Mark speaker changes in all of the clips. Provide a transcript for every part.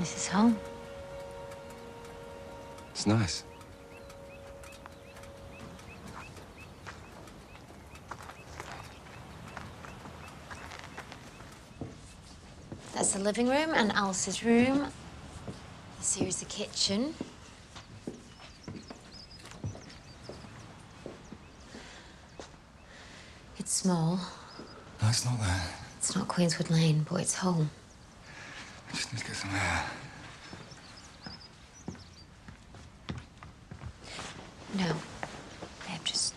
Speaker 1: This is home.
Speaker 2: It's nice.
Speaker 1: That's the living room and Alice's room. This here is the kitchen. It's small.
Speaker 2: No, it's not that.
Speaker 1: It's not Queenswood Lane, but it's home.
Speaker 2: I just need to get some air.
Speaker 1: No. Babe, just...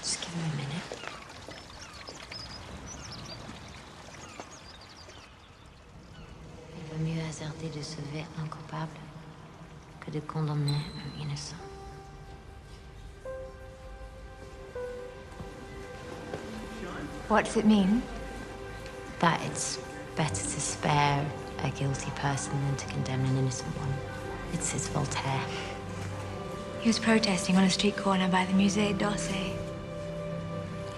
Speaker 1: Just give him a minute. Il vaut mieux hasarder de sauver un coupable que de condamner un innocent.
Speaker 3: What does it mean?
Speaker 1: That it's better to spare a guilty person than to condemn an innocent one. It's his Voltaire.
Speaker 3: He was protesting on a street corner by the Musée d'Orsay.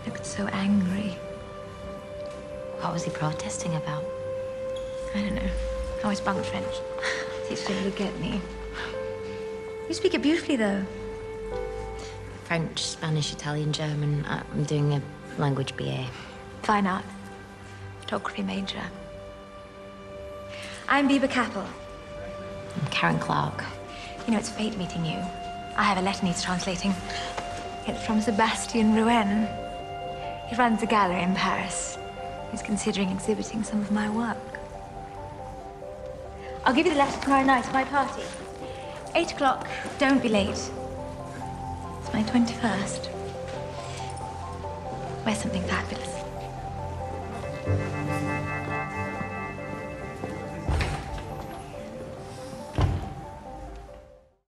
Speaker 3: He looked so angry.
Speaker 1: What was he protesting about?
Speaker 3: I don't know. I always bunked French. Teacher didn't at me. You speak it beautifully, though.
Speaker 1: French, Spanish, Italian, German. Uh, I'm doing a language BA.
Speaker 3: Fine art. Photography major. I'm Biba Capel.
Speaker 1: I'm Karen Clark.
Speaker 3: You know, it's fate meeting you. I have a letter needs translating. It's from Sebastian Rouen. He runs a gallery in Paris. He's considering exhibiting some of my work. I'll give you the letter tomorrow night at my party. Eight o'clock. Don't be late. It's my 21st. Wear something fabulous.